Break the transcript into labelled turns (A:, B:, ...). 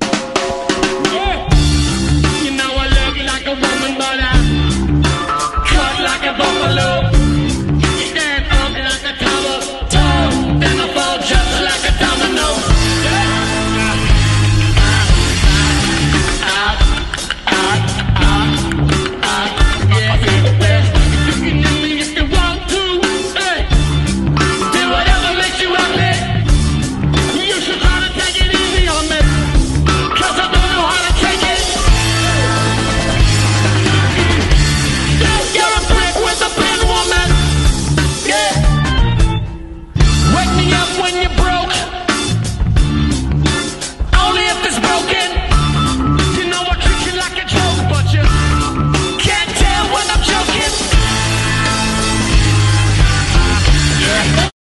A: you.